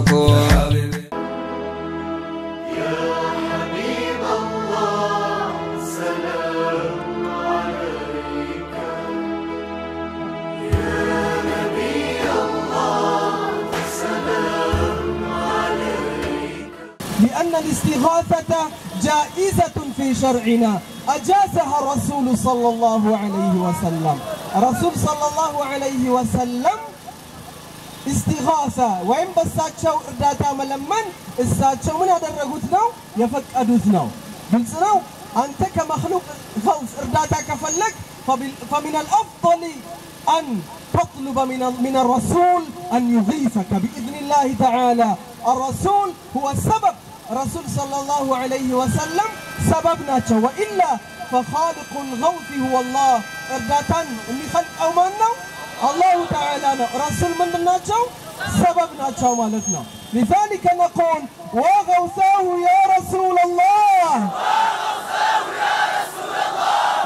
أكون يا لأن الاستغاثة جائزة في شرعنا. أجازها الرسول صلى الله عليه وسلم. الرسول صلى الله عليه وسلم استغاثة ወይም በሳቸው እርዳታ መለመን እሳቸው ምን ያደረጉት ነው የፈቀዱት ነው ግልጽ ነው አንተ ከመክሉቅ ፈውስ እርዳታ ከፈለግ فمن الأفضل أن تطلب من من الرسول أن يغيثك بإذن الله تعالى الرسول هو السبب رسول صلى الله عليه وسلم سببنا وإلا فخالق الغوث هو الله إرداتا اللي خلق أو مانو الله تعالى رسول من الناتشو سببنا تشو مالتنا. لذلك نقول وغوثاه يا رسول الله.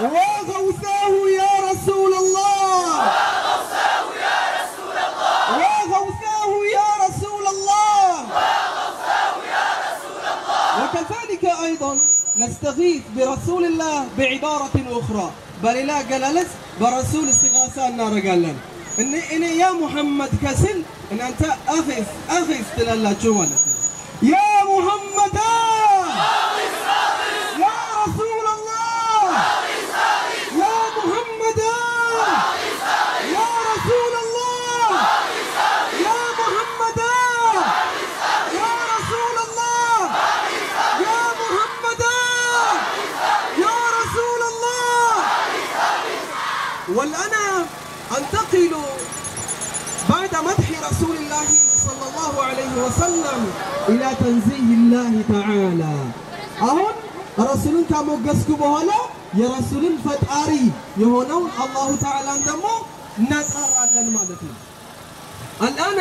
وغوثاه يا رسول الله. وغوثاه يا رسول الله. وكذلك أيضا نستغيث برسول الله بعبارة أخرى. بل لا قللس برسول استغاثة النار قالن إني إني يا محمد كسل إن أنت أخف أخف تلالا جوالك يا محمد يا رسول الله يا محمد يا رسول الله يا محمد يا رسول الله يا محمد يا رسول الله والآن أنتقل بعد مدح رسول الله صلى وسلم إلى تنزيه الله تعالى. أهون رسول كموجسك بهلا يا رسول فتاري يهونون الله تعالى دمو نقر على المالتين الآن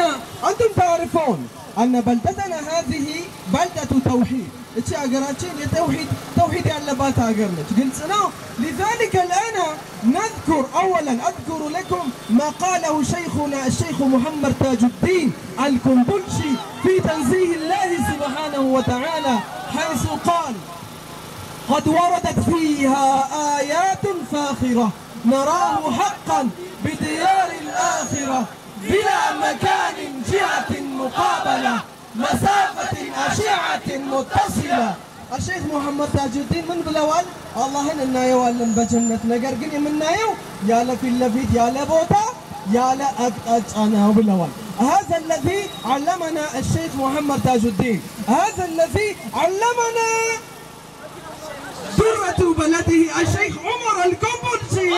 أنتم تعرفون أن بلدتنا هذه بلدة توحيد. إيش أجراتين توحيد توحيد على بات أجرنش قلت نو لذلك الآن نذكر أولا أذكر لكم ما قاله شيخنا الشيخ محمد تاج الدين الكنبلشي في تنزيه الله سبحانه وتعالى حيث قال قد وردت فيها آيات فاخرة نراه حقا بديار الآخرة بلا مكان جهة مقابلة مسافة أشعة متصلة. الشيخ محمد تاج الدين من بلوال الله نجر قني منا يو يا في اللفيت يا لبوتا يا لا أج أنا بلوال هذا الذي علمنا الشيخ محمد تاج الدين. هذا الذي علمنا درة بلده الشيخ عمر الكوبلسي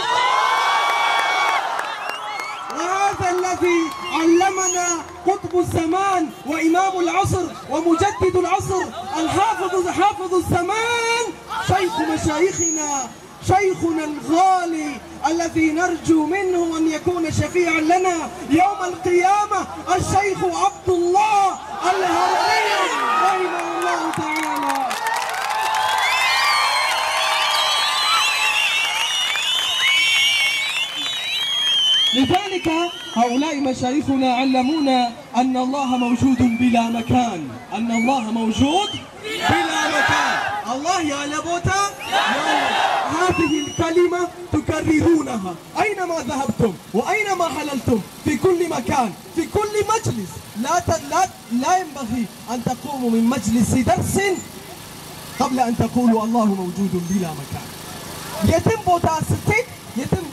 وهذا الذي علمنا قطب الزمان وإمام العصر ومجدد العصر الحافظ حافظ الزمان شيخ مشايخنا شيخنا الغالي الذي نرجو منه أن يكون شفيعا لنا يوم القيامة الشيخ عبد الله الهرمي رحمه الله تعالى. لذلك هؤلاء مشايخنا علمونا أن الله موجود بلا مكان. أن الله موجود بلا مكان. الله يا لبوتا. هذه الكلمة تكررونها. أينما ذهبتم وأينما حللتم في كل مكان في كل مجلس لا. لا لا ينبغي أن تقوموا من مجلس درس قبل أن تقولوا الله موجود بلا مكان. የትም ቦታ ስትሄድ የትም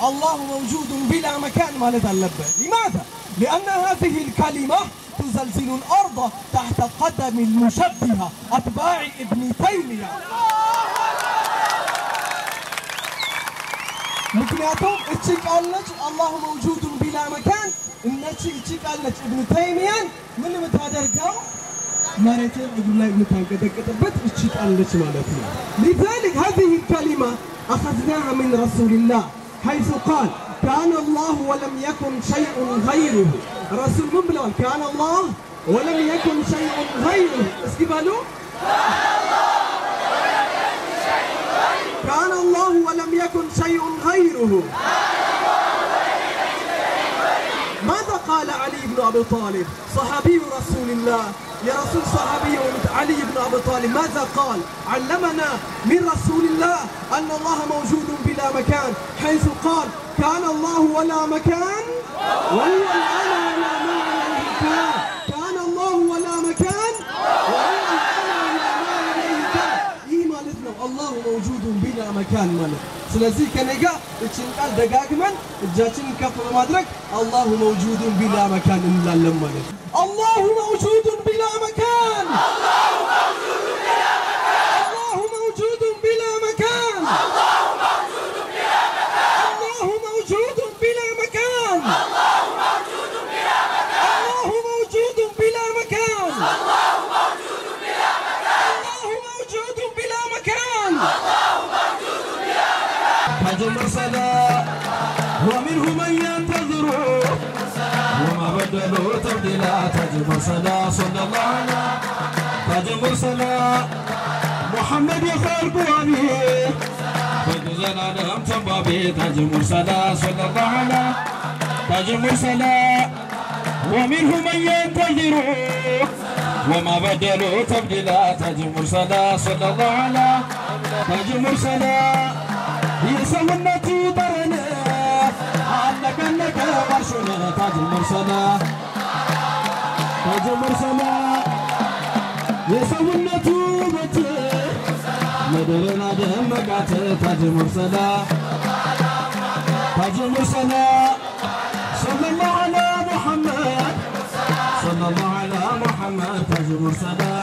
الله موجود بلا مكان ما نتلبى لماذا؟ لأن هذه الكلمة تزلزل الأرض تحت قدم المشبهة أتباع ابن تيمية ምክንያቱም እቺ ቃል ነች አላሁ መውጁዱን ቢላ መካን እነቺ እቺ ቃል ነች እብኑ ተይሚያን ምን የምታደርገው መሬትን እግሩ ላይ የምታንቀጠቅጥበት እቺ ቃል ነች ማለት ነው لذلك هذه الكلمة أخذناها من رسول الله حيث قال كان الله ولم يكن شيء غيره. رسول من بلال كان الله ولم يكن شيء غيره. اسكي بالو كان الله ولم يكن شيء غيره. أبي طالب. صحابي رسول الله. يا رسول صحابي علي بن أبي طالب ماذا قال؟ علمنا من رسول الله أن الله موجود بلا مكان حيث قال كان الله ولا مكان وهو الآن ولا ما عليه كان كان الله ولا مكان وهو الآن ولا ما عليه كان إيمان الله موجود بلا مكان ملك. ስለዚህ ከኔ ጋር እችን ቃል ደጋግመን እጃችንን ከፍ በማድረግ አላሁ መውጁዱን ቢላ መካን እንላለን ማለት ነው። አላሁ መውጁዱን ቢላ መካን المرسلة صلى الله عليه حج المرسلة محمد يخلق أبيه فجزنا نعم تنبابي تاج المرسلة صلى الله عليه تاج المرسلة ومنه من ينتظر. وما بدلوا تبديلا تاج مرسلا صلى الله على تاج مرسلا. يسونتي درنا. عنك انك مرشنا تاج مرسلا. تاج مرسلا يسونتي بتي مدرنا دمقات تاج مرسلا. تاج مرسلا. صلى الله على محمد. صلى الله على محمد. تاج مرسلا.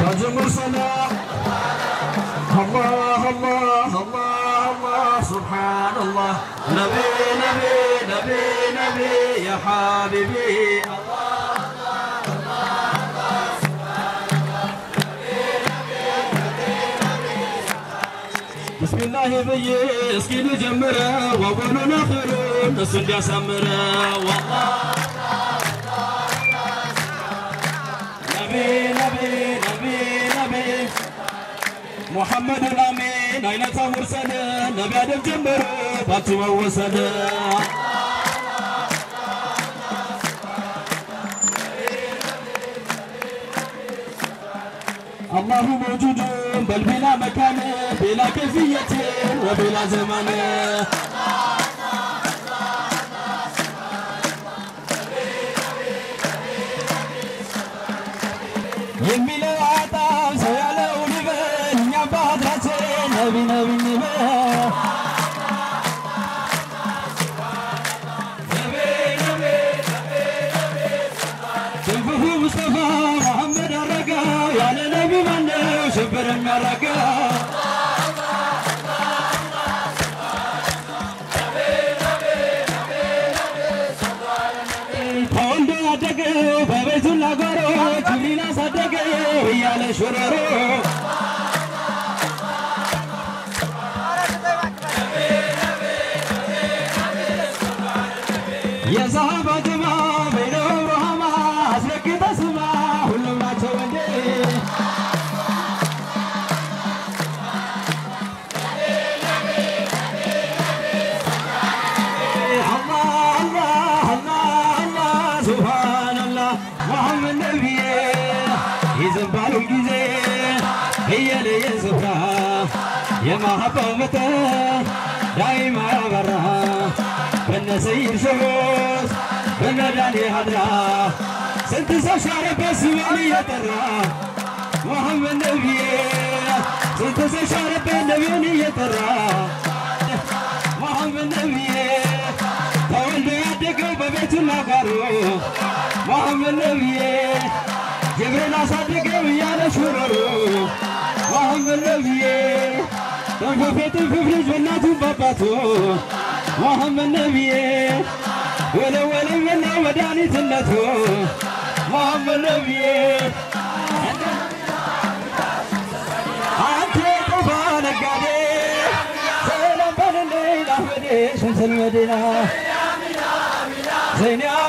تاج مرسلا. الله الله الله الله. سبحان الله. نبي نبي نبي. حبيبي يا حبيبي. الله بسم الله بي سكين جمرة وبنو نخرون سنجا سمرة والله. نبي نبي نبي نبي. محمد الأمين أين تهور سنة نبي أدم جمرة فاتوا وسنة الله موجود بل بلا مكان بلا كيفية وبلا زمان. يا محبة ومتى دايما برا بنا سيد شموس بنا داني هدرا. سنت سشارة بس ولي يترا. محمد نبي سنت سشارة بين نبي يترا. محمد نبي تولد يدك وببيت الله قارو محمد نبي جبريل صادق ويانا شرور محمد نبي وقف بيت الففلس بناته وباباته محمد النبي والأول منا وداني محمد النبي زين يا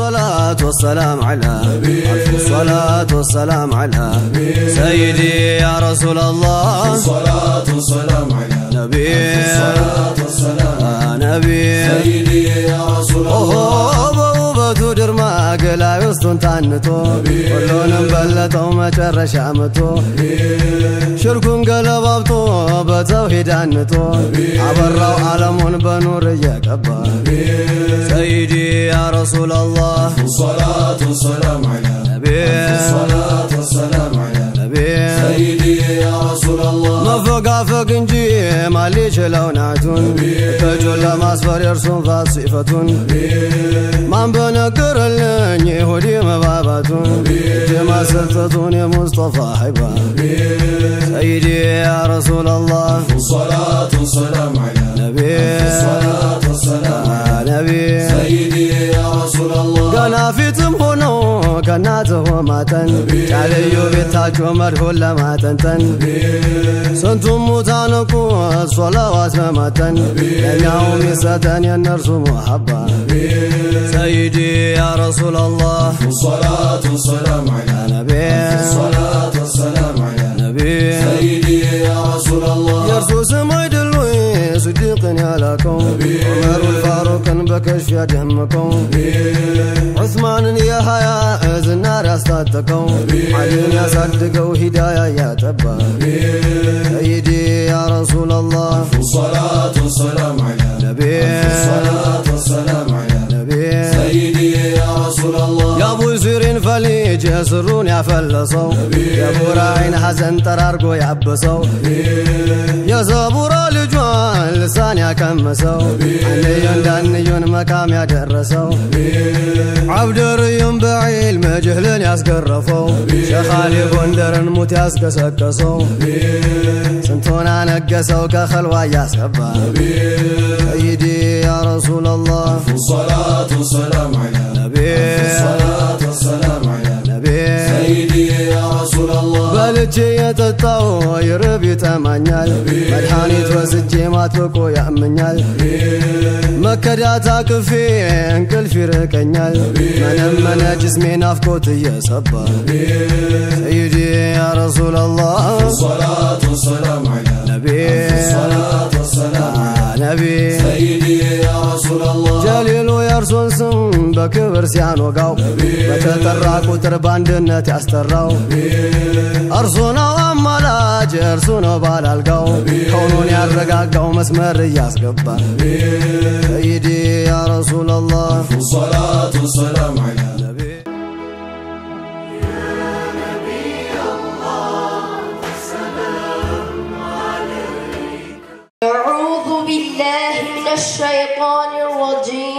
والصلاة والسلام على ألف الصلاة والسلام على سيدي يا رسول الله. الصلاة والسلام على نبي الصلاة والسلام نبي سيدي يا رسول الله ድርማ ገላዊ ውስጡን ታንቶ ሁሉንም በለጠው መጨረሻ አምቶ ሽርኩን ገለባብቶ በተውሂድ አንቶ አበራው ዓለሙን በኑር እየቀባ ሰይዲ ያ ረሱላላህ صلاة والسلام على ነቢ صلاة والسلام على ነቢ سيدي يا رسول الله መፈጋፈግ እንጂ ማን ሊችለው ናቱን እጁን ለማስፈር የእርሱን ፋሲፈቱን ማን عني يهودي مباباتون كما سلطتون يا مصطفى حبان سيدي يا رسول الله الصلاة والسلام على نبي الصلاة والسلام على نبي سيدي يا رسول الله قنافي تمهر ከናትሆ ማተን ጫልዩ ቤታችሁ መድሁን ለማተንተን ስንቱም ሙታን እኮ ሶላዋት ለማተን ለእኛውም ይሰጠን የእነርሱ ሙሐባ ሰይዲ ያ ረሱል አላህ ሰላቱ ሰላም ዐላ ነቢ ሰላቱ ሰላም ዐላ ነቢ ሰይዲ ያ ረሱል አላህ የእርሱ ስም الدنيا لكم. عمر الفاروق انبكش يا جهمكم عثمان يا حياة عز النار اصطدتكم علينا صدقوا هدايا يا تبا. سيدي يا رسول الله. الصلاة والسلام على نبي. الصلاة والسلام على سيدي يا رسول الله. يا أبو زير فليج يسرون يا فلصو يا أبو راعين حزن ترارقوا يعبسوا يا زبورة ያቀመሰው አንዮን ዳንዮን መቃም ያደረሰው ዓብደርዩን በዒልም ጅህልን ያስገረፈው ሸኻሊ ጎንደርን ሙት ያስቀሰቀሰው ስንቱን አነገሰው ከኸልዋ እያስገባ ሰይዲ ያ ረሱላ ላህ ሰላቱ ሰላም ነቢ ሰላቱ ሰላም በልጄ የጠጣው ይርብ ይጠማኛል፣ መድኃኒት ወስጄ ማጥብቆ ያመኛል። መከዳት አቅፌ እንቅልፍ ይርቀኛል፣ መነመነ ጅስሜ ናፍቆት እየሰባ ሰይዲ ያ ረሱለላህ ነቢ ነቢ ጀሊሉ የእርሱን ስም በክብር ሲያኖጋው በተጠራ ቁጥር በአንድነት ያስጠራው እርሱ ነው አማላጅ እርሱ ነው ባላልጋው ከውኑን ያረጋጋው መስመር እያስገባ ሰይዲ ያ ረሱላላህ صلاة والسلام على ነቢ أعوذ بالله من الشيطان الرجيم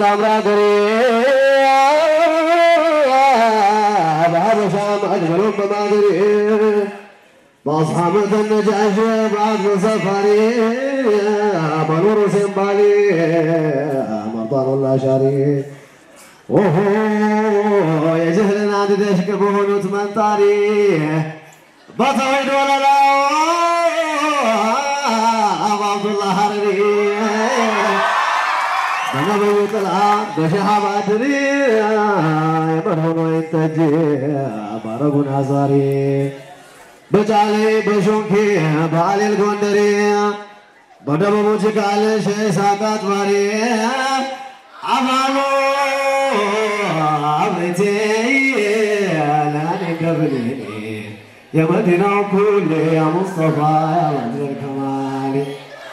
ചെയ്ത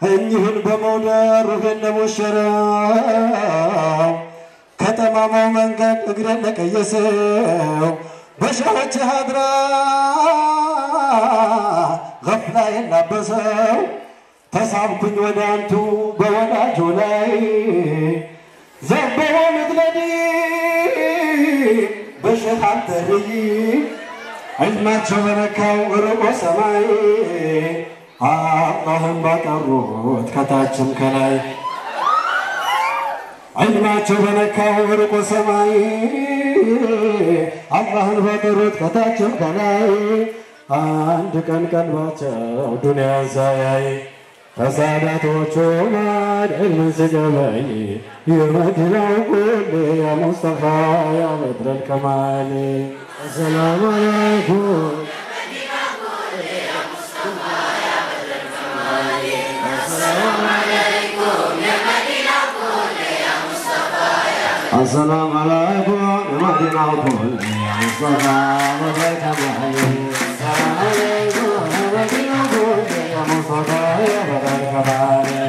እኚህን በመውደር ሩሄን ለሞሸረው ከጠማማው መንገድ እግረን ለቀየሰው በሻዎች ሀድራ ገፍላ የላበሰው ተሳብኩኝ ወደ አንቱ በወዳጆ ላይ ዘበሆ ምግለዲ በሸሃን ተርይ ዕልማቸው በነካው ርቆ ሰማይ አላህን ባጠሩት ከታችም ከላይ አይናቸው በነካው ርቆ ሰማይ አላህን ባጠሩት ከታችም ከላይ አንድ ቀን ቀልባቸው ዱንያን ሳያይ ተሳዳቶቹ ማድዕልን ሲገበኝ የመዲናው ቁል የሙስጠፋ ያበድረል ከማል። ሰላም አለይኩም። السلام عليكم مدينة وكل الصلاة وبيت الحبيب السلام عليكم مدينة وكل يا مصطفى يا بلد كباري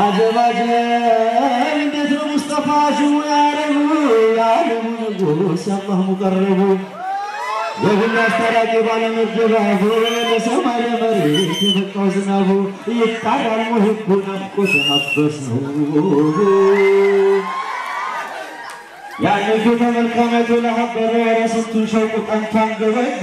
አዘባጀን እንዴት ነው ሙስጠፋ ሽው ያለሙ ያለሙን ጉስ አላህ ሙቀረቡ የቡና አስታራቂ ባለመደባቡ ለሰማይ መሬት የበቃው ዝናቡ ይጣራል ሙህቡ ናፍቆት አበስ ነው يعني كده من كانت لها قرارة ست شوق أن تنقبت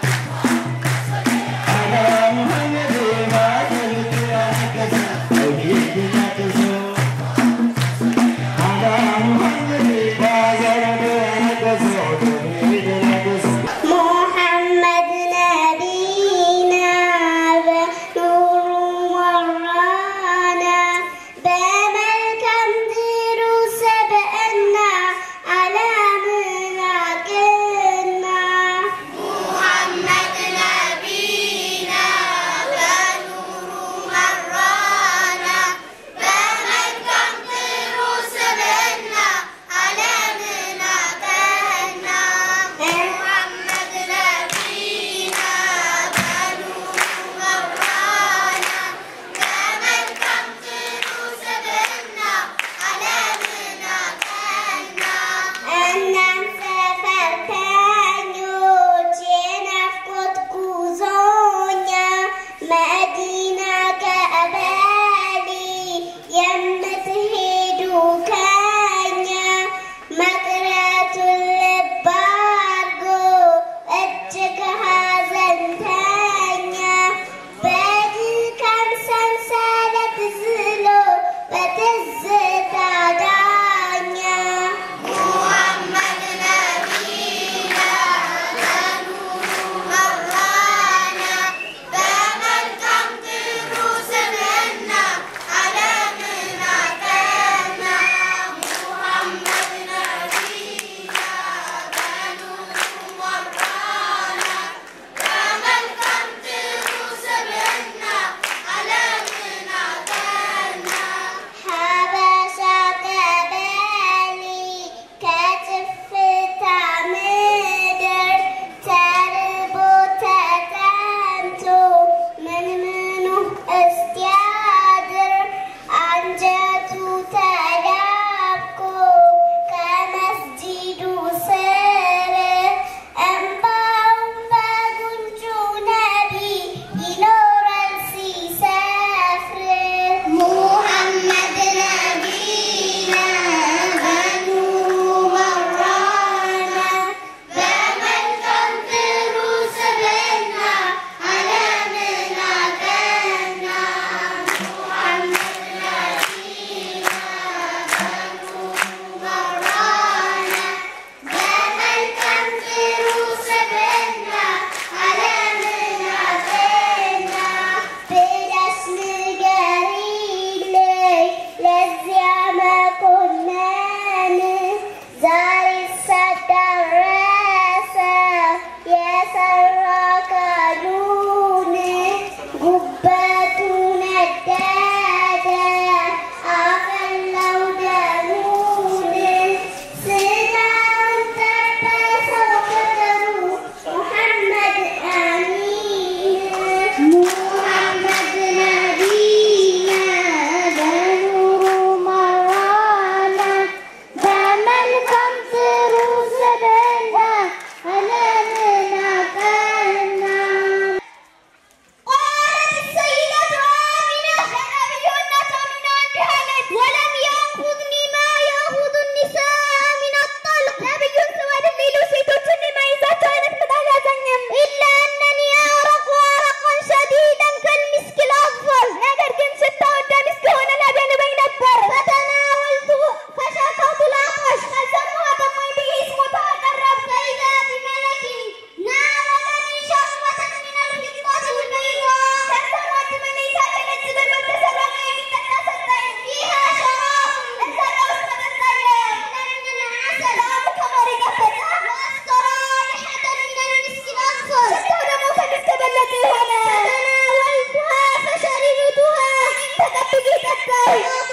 Hey!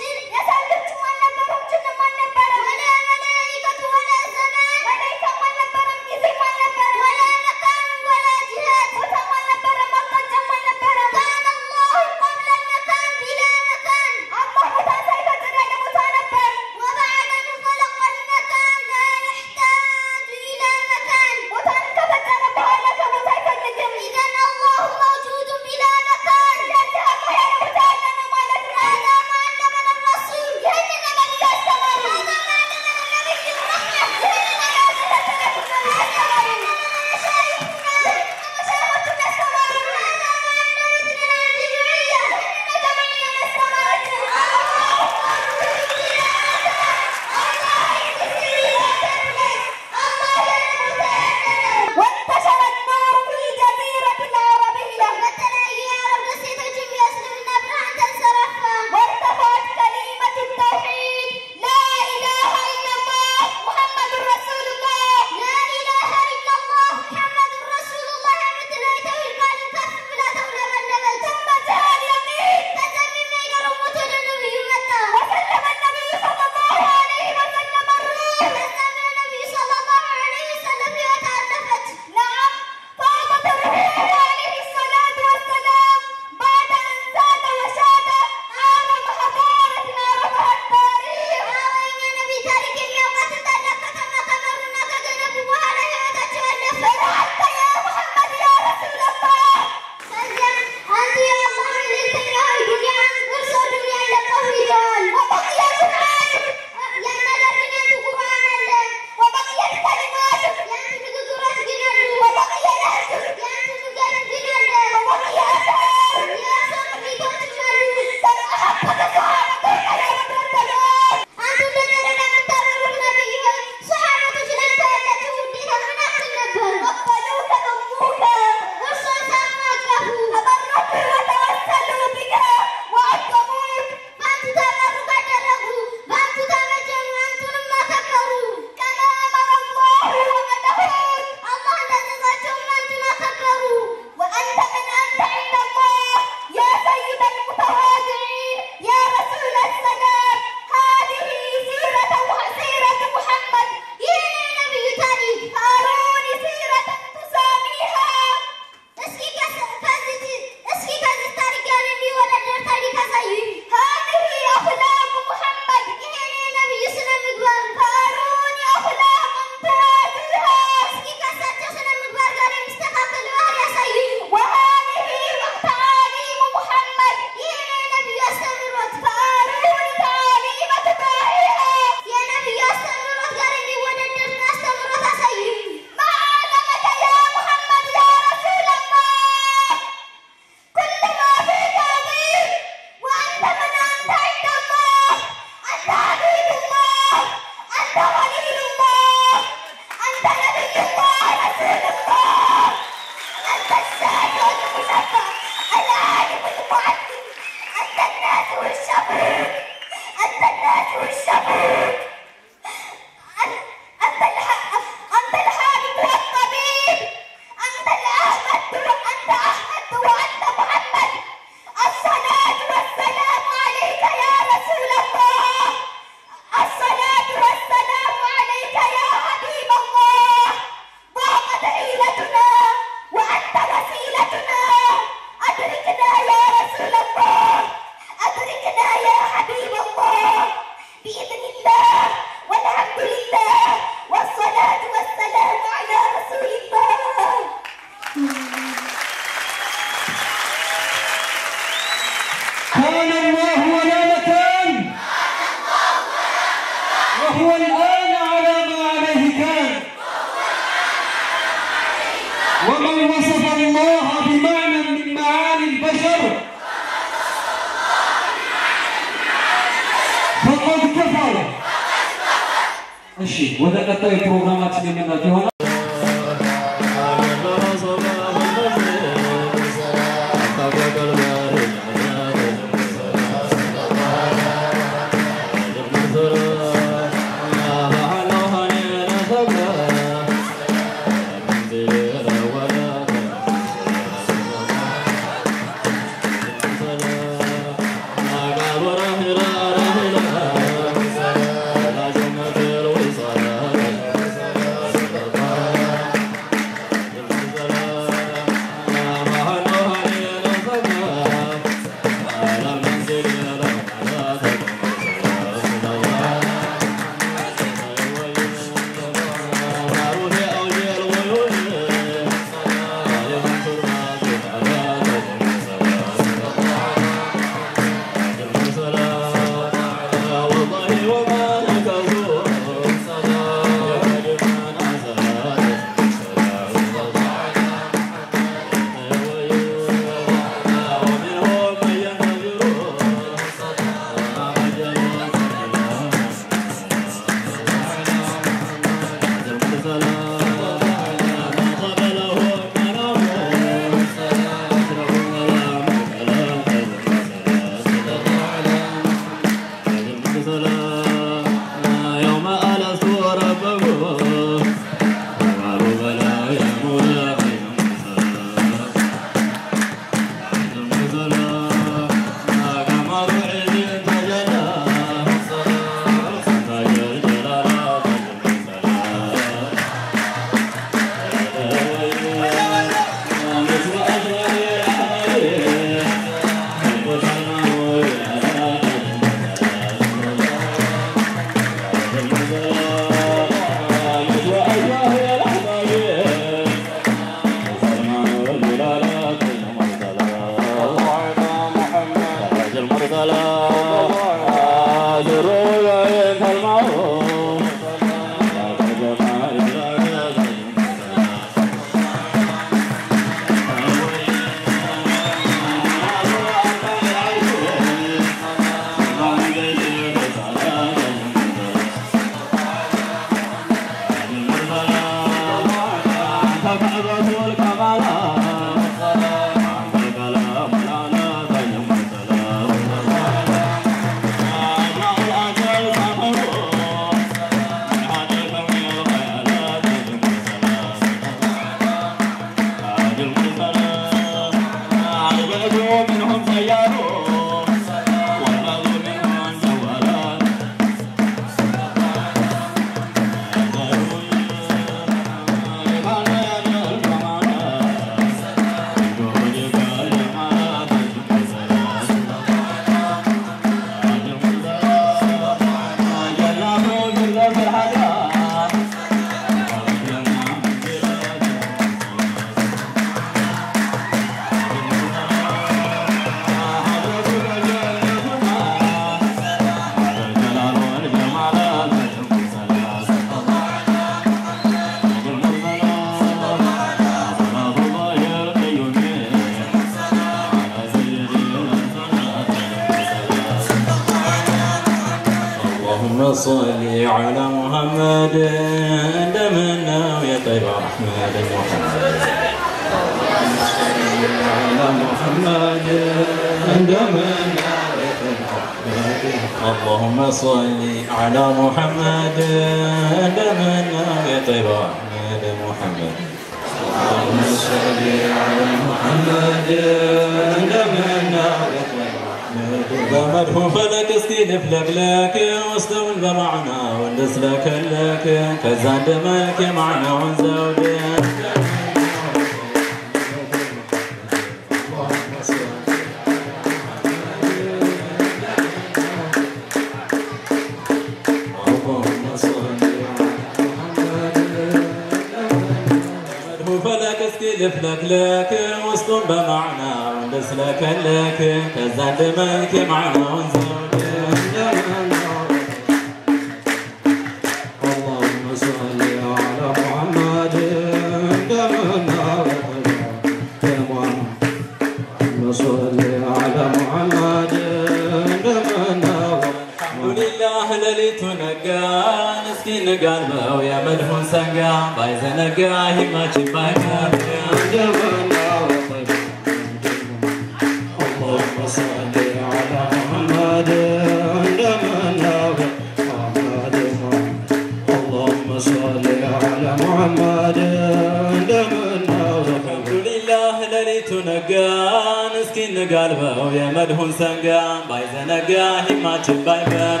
ነው የመድሁን ሰንጋ ባይዘነጋ ሂማችን ባይበር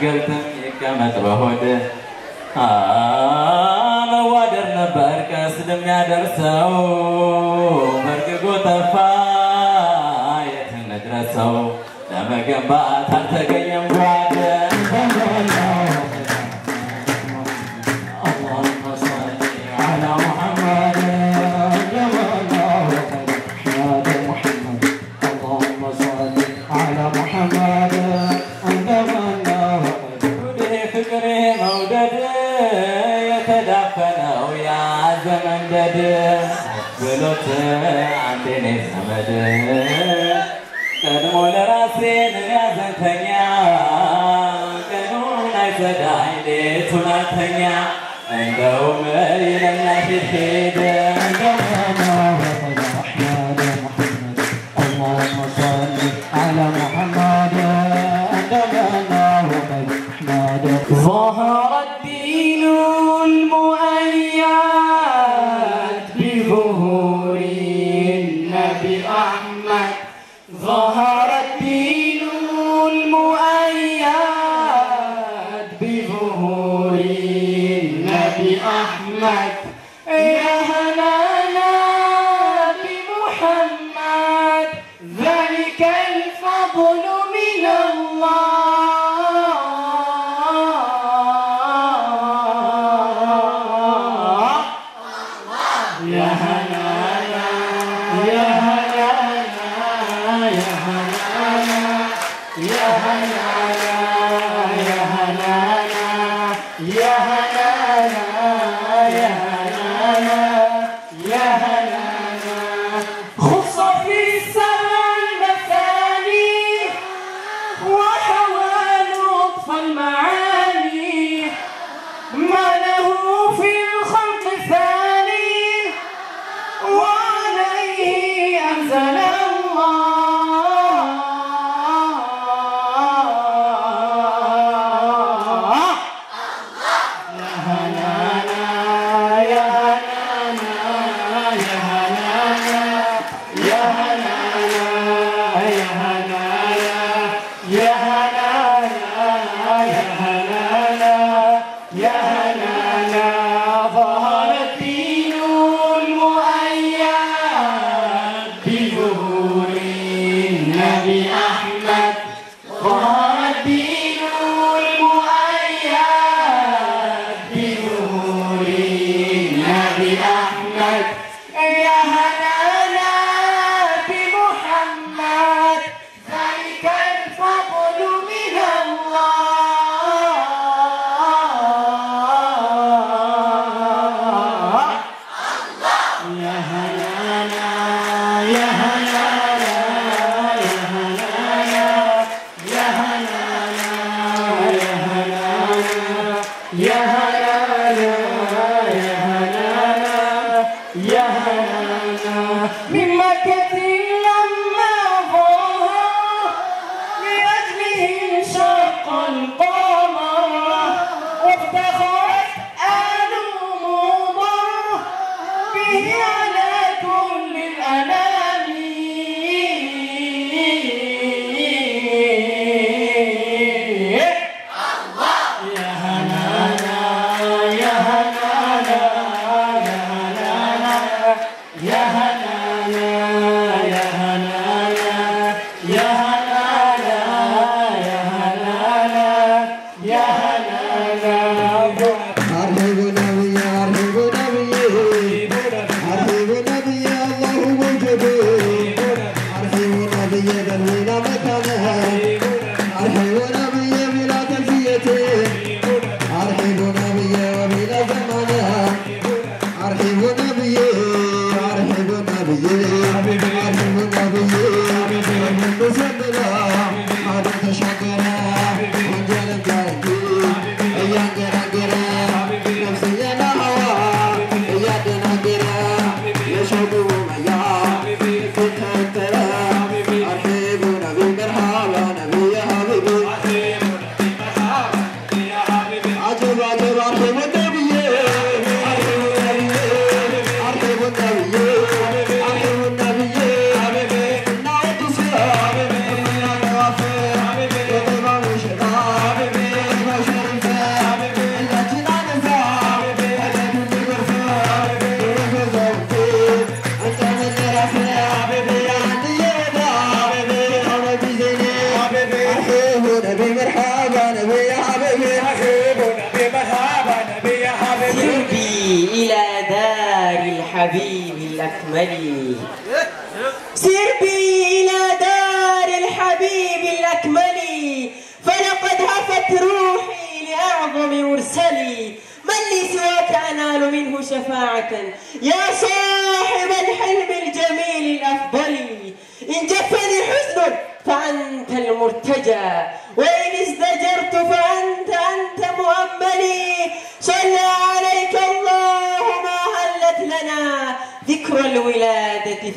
አንገትም ይቀመጥ በሆድ መዋደር ነበር ቀስ ለሚያደርሰው በርግጎ ተፋ የት እንድረሰው ለመገንባት አልተገኘ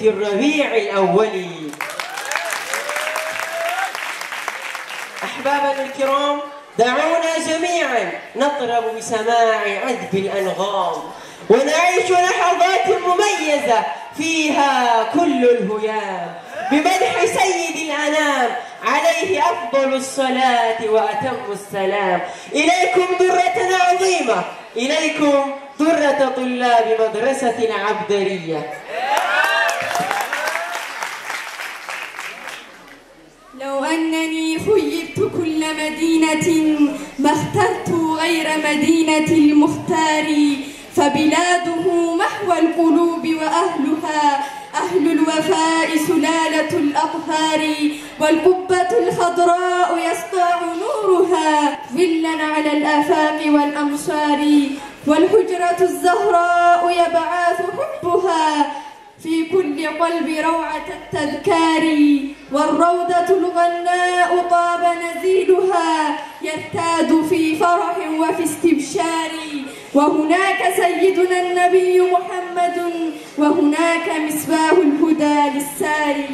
في الربيع الأول. أحبابنا الكرام دعونا جميعا نطرب بسماع عذب الأنغام ونعيش لحظات مميزة فيها كل الهيام. بمدح سيد الأنام عليه أفضل الصلاة وأتم السلام. إليكم درة عظيمة إليكم درة طلاب مدرسة العبدرية. أنني خيرت كل مدينة ما اخترت غير مدينة المختار. فبلاده محو القلوب وأهلها أهل الوفاء سلالة الأطهار والقبة الخضراء يسطع نورها ظلا على الآفاق والأمصار. والحجرة الزهراء يبعاث حبها. في كل قلب روعة التذكار والروضة الغناء طاب نزيلها يرتاد في فرح وفي استبشار. وهناك سيدنا النبي محمد وهناك مصباح الهدى للساري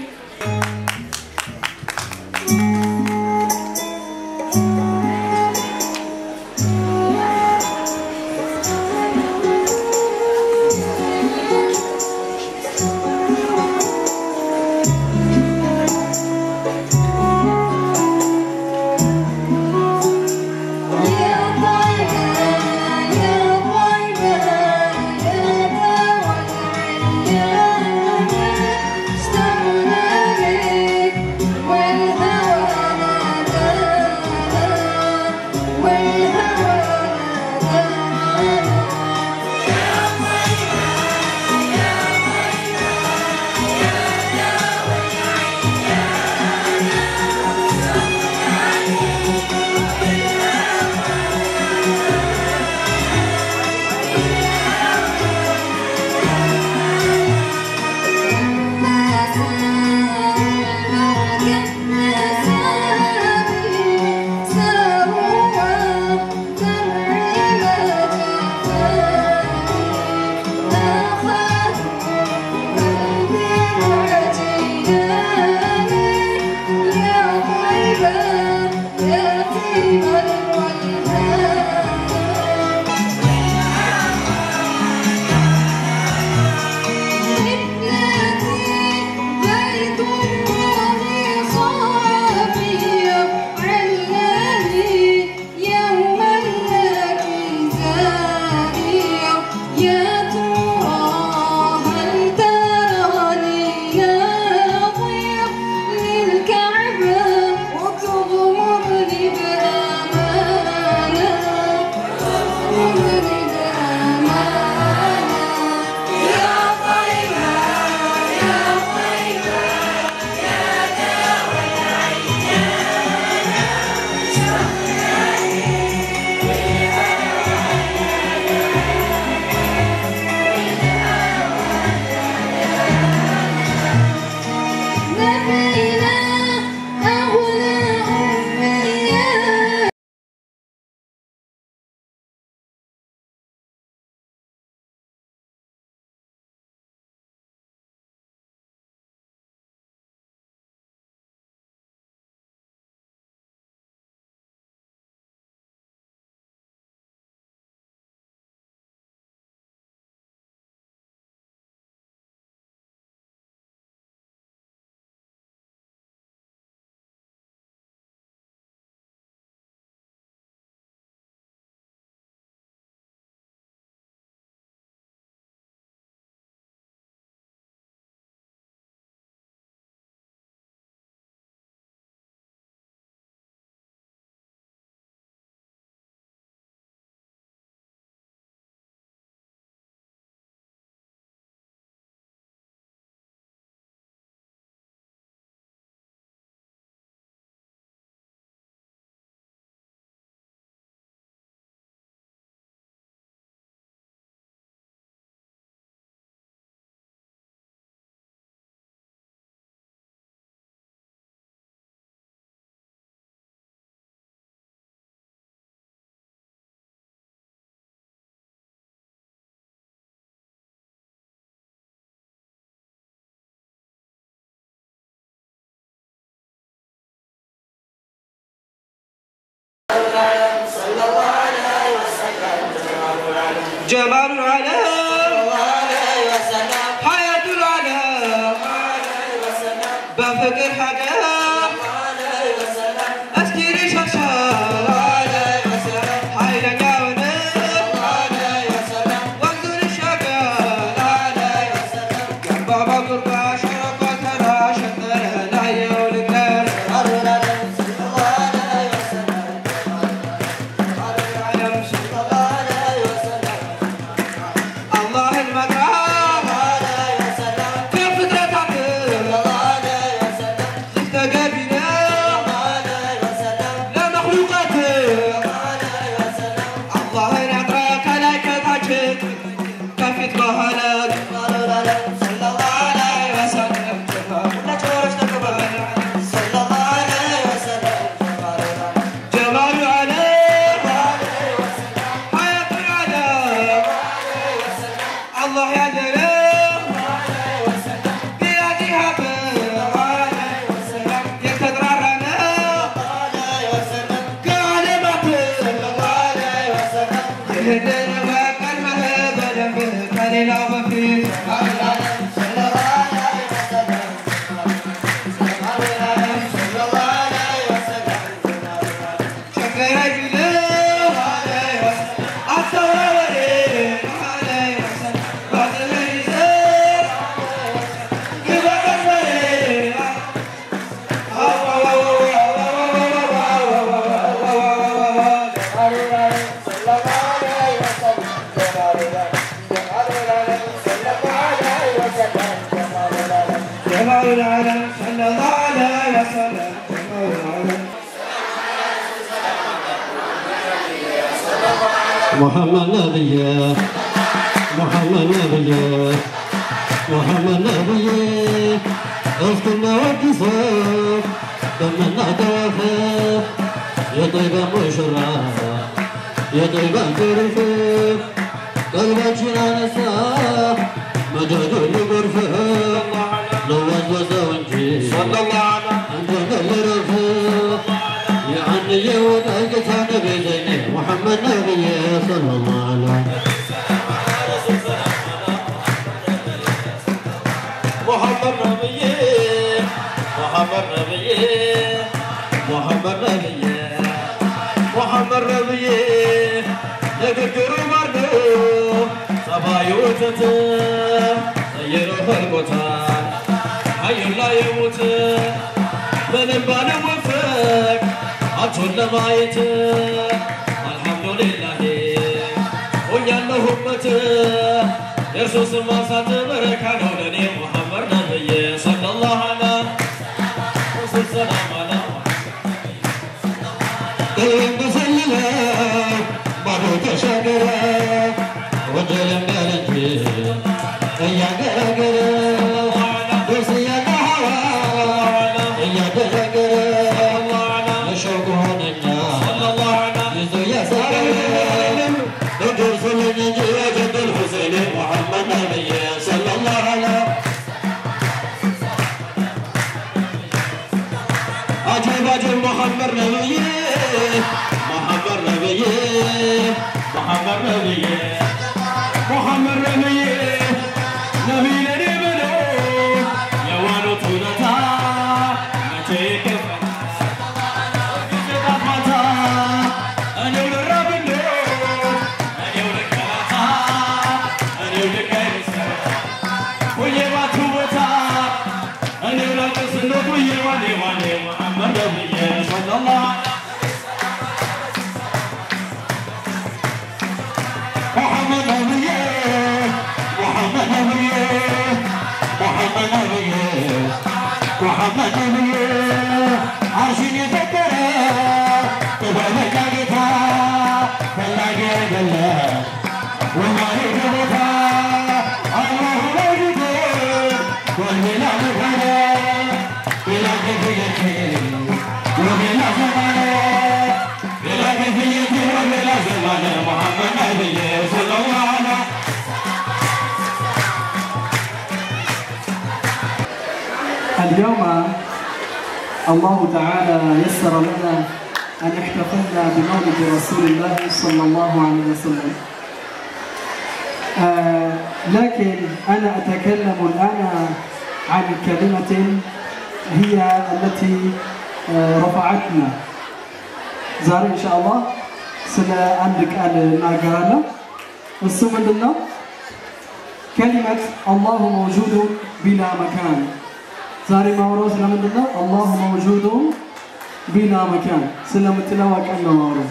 سمام العلا حياة العلا بفكر حكام محمد نبي. محمد نبي. محمد نبي. أذكرنا وكسر دمنا تواخر يطيب مشرع. يطيب ترفق قلبك نسى مجد الغرفة نوز وزوجي صلى الله عليه وسلم. نبي ونقت نبي محمد نبي صلى الله عليه محمد نبي محمد نبي محمد نبي محمد نبي نذكر مرده صبايوتته سيروا خلقته حي لا يموت من بان ፊታችሁን ለማየት አልሐምዱሊላህ ሆኛለሁበት። የእርሱ ስም ማንሳት በረካ ነው ለእኔ ሙሐመድ ነብዬ ሰለላሁ አላ ሰላም አላ الله تعالى يسر لنا أن احتفلنا بمولد رسول الله صلى الله عليه وسلم. آه لكن أنا أتكلم الآن عن كلمة هي التي آه رفعتنا. ان شاء الله አንድ ቃል እናገራለሁ። እሱ ምንድነው? كلمة الله موجود بلا مكان. ዛሬ ማውራው ስለምንድን ነው? አላሁ መውጁዱን ቢላ መካን ስለምትለው ቀን ነው ማውራው።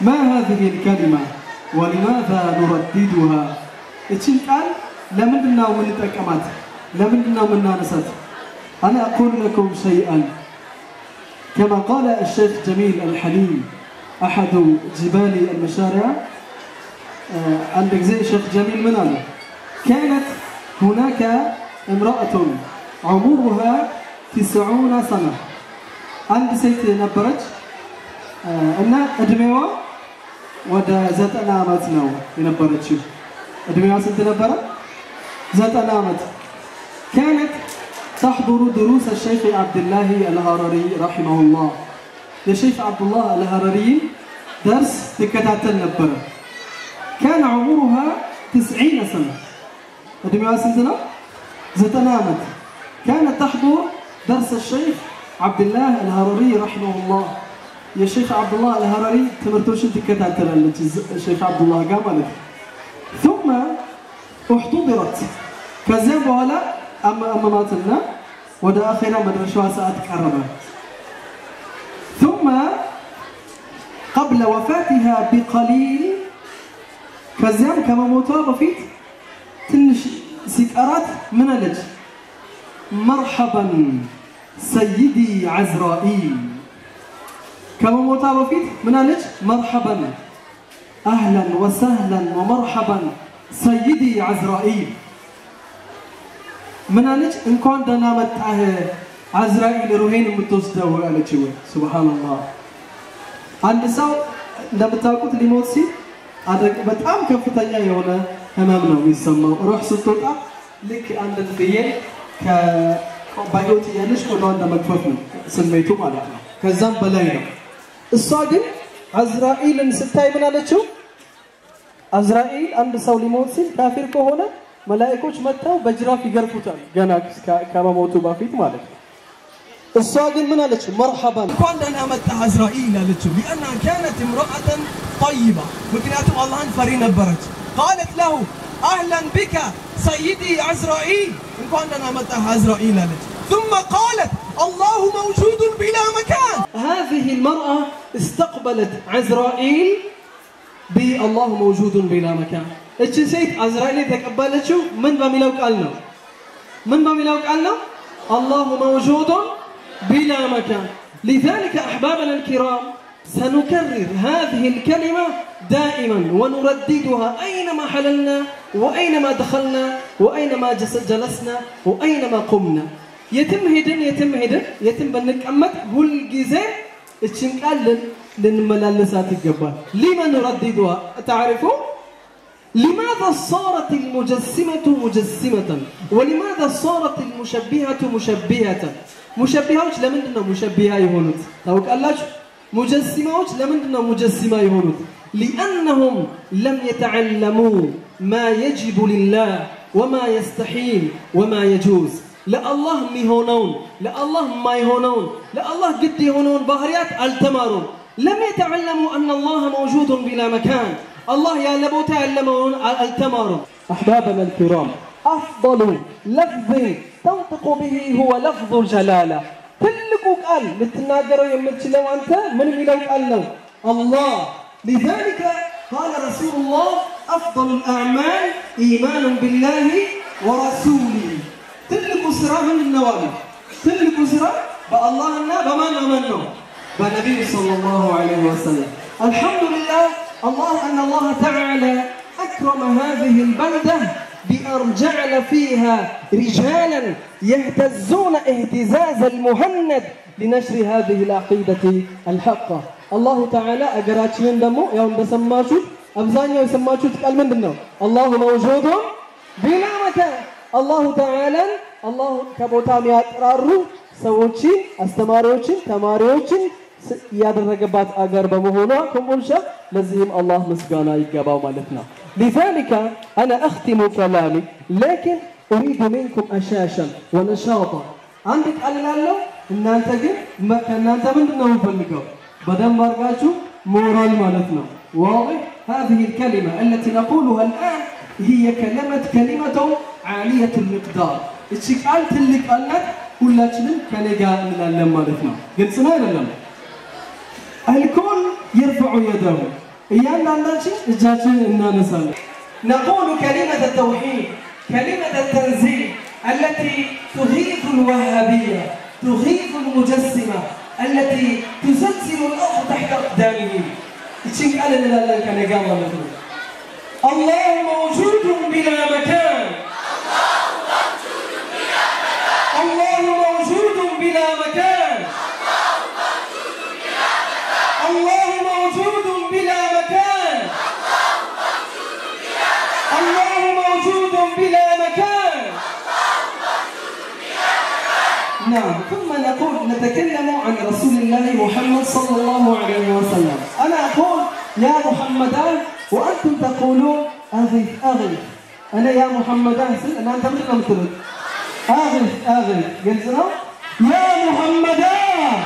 ما هذه الكلمة ولماذا نرددها እችን ቃል ለምንድን ነው የምንጠቀማት? ለምንድን ነው የምናነሳት? أنا أقول لكم شيئا كما قال الشيخ جميل الحليم أحد جبال المشارع آه، عندك زي الشيخ جميل من أنا كانت هناك امرأة عمرها تسعون سنة. አንዲት ሴት ነበረች آه، እድሜዋ ወደ ዘጠና ዓመት ነው የነበረች. እድሜዋ ስንት ነበረ ዘጠና ዓመት كانت تحضر دروس الشيخ عبد الله الهرري رحمه الله. الشيخ عبد الله الهرري درس تكتاتل نبرة كان عمرها تسعين سنة. أدمي سنتنا زتنامت كانت تحضر درس الشيخ عبد الله الهرري رحمه الله. يا شيخ عبد الله الهرري تمرتوش تكتاتل الشيخ عبد الله قامت ثم احتضرت. كذب ولا أماماتنا ودا آخر مدرسة ساعات كرمة ثم قبل وفاتها بقليل كزيان كما موتوا بفيت تنش سكرات من اللج مرحبا سيدي عزرائيل كما موتوا بفيت من اللج مرحبا أهلا وسهلا ومرحبا سيدي عزرائيل ምን አለች? እንኳን ደህና መጣህ አዝራኤል ሩሄን የምትወስደው አለች። ወይ ሱብሃንአላህ። አንድ ሰው እንደምታውቁት ሊሞት ሲል አደግ በጣም ከፍተኛ የሆነ ህመም ነው የሚሰማው። ሩህ ስትወጣ ልክ አንድ ፍየል በህይወት እያለች ቆዳዋን ለመግፈፍ ነው ስሜቱ ማለት ነው። ከዛም በላይ ነው። እሷ ግን አዝራኤልን ስታይ ምን አለችው? አዝራኤል አንድ ሰው ሊሞት ሲል ካፊር ከሆነ መላእኮች መጥተው በጅራፍ ይገርፉታል፣ ገና ከመሞቱ በፊት ማለት ነው። እሷ ግን ምን አለች? መርሐባን እንኳን ደህና መጣህ አዝራኢል አለችው። ሊአና ካነት እምረአተን ጠይባ ምክንያቱም አላህን ፈሪ ነበረች። ቃለት ለሁ አህለን ቢከ ሰይዲ አዝራኢል እንኳን ደህና መጣህ አዝራኢል አለች። ثم قالت الله موجود بلا مكان هذه المرأة استقبلت عزرائيل بالله موجود بلا مكان እቺ ሴት አዝራኤል የተቀበለችው ምን በሚለው ቃል ነው? ምን በሚለው ቃል ነው? አላሁ መውጁዱን ቢላ መካን لذلك أحبابنا الكرام سنكرر هذه الكلمة دائما ونرددها أينما حللنا وأينما دخلنا وأينما جلسنا وأينما قمنا. يتم هدن يتم هدن يتم بنك أمت هول جزء الشنقال لن ملالسات الجبال لما نرددها تعرفوا لماذا صارت المجسمة مجسمة ولماذا صارت المشبهة مشبهة مشبهة لمن مشبهة يهونت توك الله مجسمة لمن مجسمة يهونت لأنهم لم يتعلموا ما يجب لله وما يستحيل وما يجوز. لله ميهونون لله ما يهونون الله قد يهونون بهريات التمارون. لم يتعلموا أن الله موجود بلا مكان. الله يا لبو تعلمون التمارون. أحبابنا الكرام أفضل لفظ تنطق به هو لفظ الجلالة. تلك قال لتناقروا يمتلوا أنت؟ من ملوك الله الله. لذلك قال رسول الله أفضل الأعمال إيمان بالله ورسوله. تلقوا سرا من النوابل تلقوا سرا بالله بما نمنه بالنبي صلى الله عليه وسلم. الحمد لله الله أن الله تعالى أكرم هذه البلدة بأن جعل فيها رجالا يهتزون اهتزاز المهند لنشر هذه العقيدة الحقة. الله تعالى أجراتين دمو يوم بسماشو أبزاني يوم سماشو تقل من دنو الله موجود بلا مكان الله تعالى الله كبوتامي أترارو سووشي أستماروشي تماروشي سياد الرقبات أجر بمهونا. كمبولشا لزهم الله مسقانا يقبا مالتنا. لذلك أنا أختم كلامي لكن أريد منكم أشاشا ونشاطا. عندك على الله إن أنت ما كان أنت من دنو بدل أرجعته مورال مالتنا. واضح؟ هذه الكلمة التي نقولها الآن هي كلمة كلمة عالية المقدار. الشكال تلك قالت ሁላችንም كلمة من ማለት مالتنا. قلت سمعنا አይደለም? الكل يرفع يده. እያንዳንዳችን إننا نسأل. نقول كلمة التوحيد كلمة التنزيل التي تغيث الوهابية تغيث المجسمة. التي تزلزل الأرض تحت أقدامه. تشيك أنا لا لا كان قام الله موجود بلا مكان. الله موجود بلا مكان. الله موجود بلا مكان. الله موجود بلا مكان. نعم. يتكلم عن رسول الله محمد صلى الله عليه وسلم. أنا أقول يا محمدان وأنتم تقولون أغف أغف أنا يا محمدان أنا أنت مثل مثلك أغف أغف يا محمدان!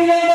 Happy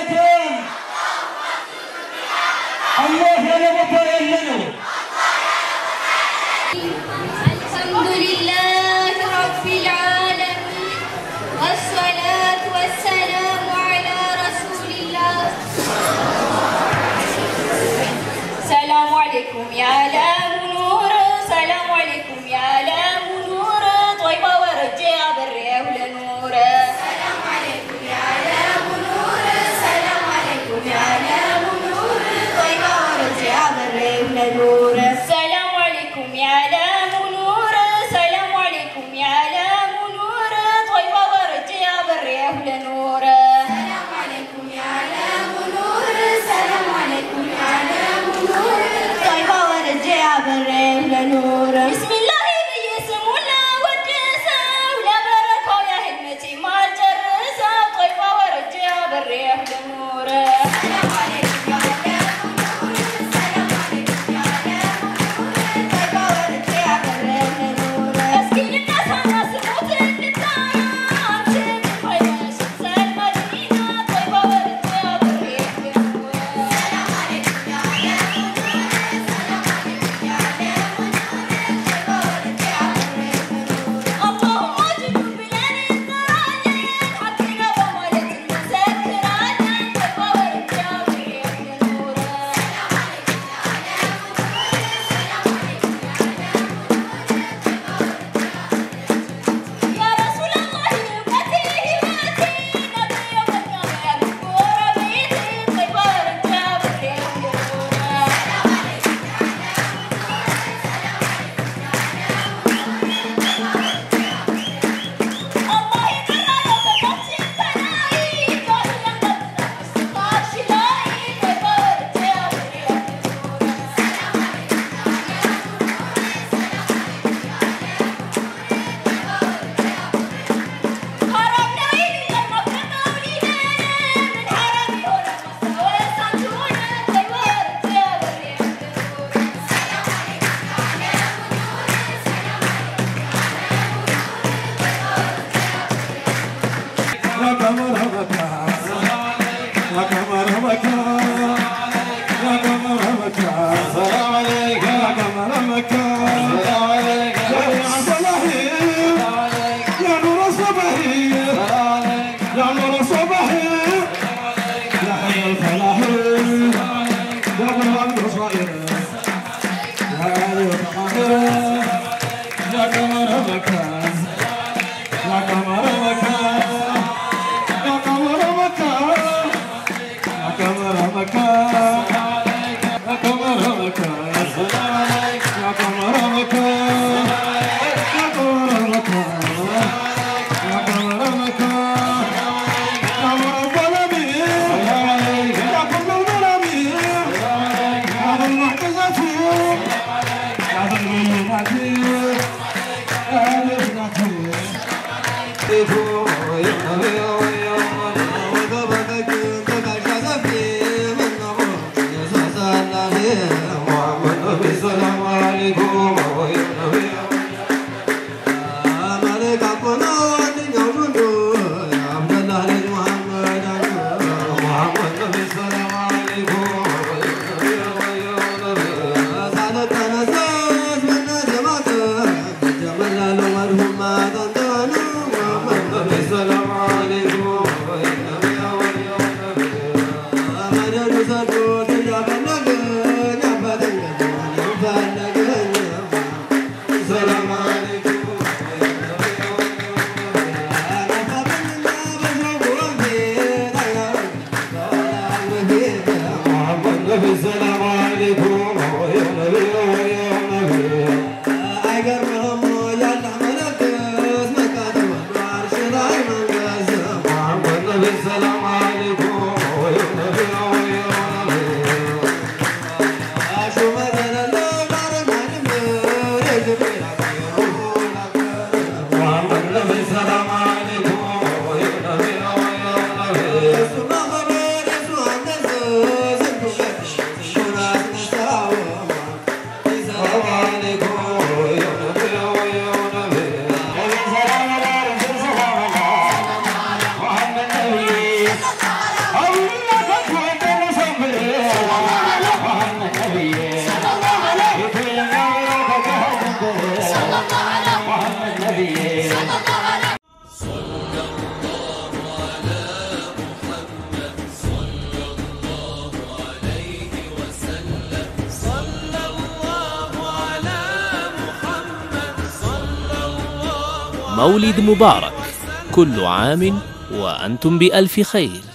كل عام وأنتم بألف خير.